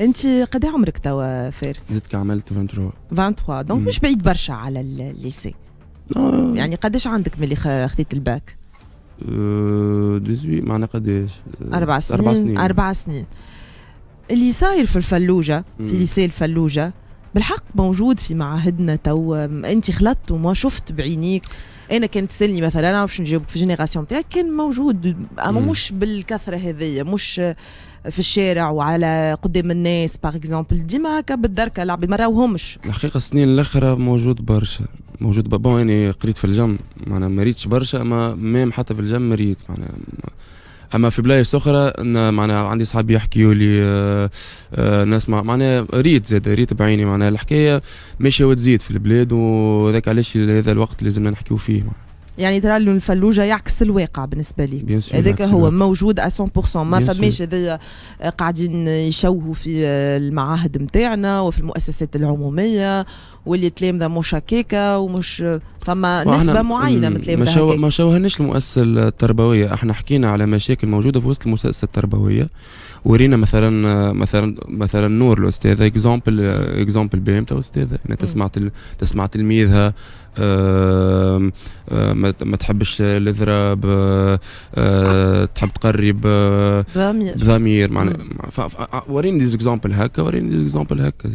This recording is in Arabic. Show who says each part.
Speaker 1: انت قد إيه عمرك توا فارس؟
Speaker 2: زدت عملت 23
Speaker 1: 23
Speaker 2: donc.
Speaker 1: مش بعيد برشا على ال lycée
Speaker 2: آه،
Speaker 1: يعني قداش عندك ملي خديت الباك؟
Speaker 2: آه، 18 معنا قداش آه،
Speaker 1: أربع سنين
Speaker 2: أربع سنين.
Speaker 1: أربع سنين. اللي صاير في الفلوجة في. lycée الفلوجة بالحق موجود في معاهدنا تو انت خلطت وما شفت بعينيك أنا كانت تسألني مثلا أنا باش نجاوبك في ال génération تاعك كان موجود
Speaker 2: أما.
Speaker 1: مش بالكثرة هذيا مش في الشارع وعلى قدام الناس par exemple ديما هكا بالدركة العباد ما راوهمش
Speaker 2: الحقيقة السنين الأخرى موجود برشا موجود ب- bon أنا قريت في الجم معناها ما ريتش برشا أما même حتى في الجم ما ريت معناها أما في بلايص أخرى معناها عندي صحابي يحكيوا لي آه، آه، ناس مع- معناها ريت زاد ريت بعيني معناها الحكاية ماشية وتزيد في البلاد وذاك علاش هذا الوقت لازمنا نحكيو فيه.
Speaker 1: يعني ترى الفلوجة يعكس الواقع بالنسبة لي. هذاك هو. موجود 100% ما فماش هذايا قاعدين يشوهوا في المعاهد نتاعنا وفي المؤسسات العمومية واللي تلامذة مش هكاكا ومش فما نسبة معينة
Speaker 2: م-
Speaker 1: من
Speaker 2: ما شو ما شوهناش المؤسسة التربوية. إحنا حكينا على مشاكل موجودة في وسط المؤسسة التربوية. ورينا مثلا مثلا مثلا نور الأستاذة. exemple exemple بهم. تو أستاذة أنا تسمع تل تسمع تلميذها. ما ما تحبش الاضراب تحب تقرب.
Speaker 1: ضمير
Speaker 2: بضمير. معناها وريني des exemples هكا وريني des exemples هكا.